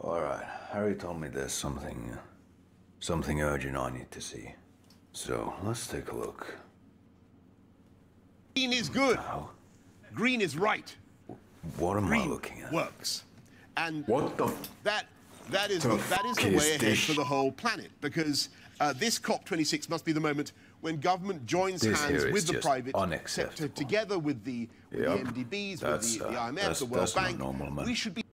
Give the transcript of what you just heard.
All right. Harry told me there's something, something urgent I need to see. So let's take a look. Green is good. Now, Green is right. What am I looking at? works. And What the? that that is The that is the way is way ahead for the whole planet because uh, this COP26 must be the moment when government joins This hands with the private sector together with the, with Yep. the MDBs, That's, with the, uh, the IMF, the World Bank. normal, we should be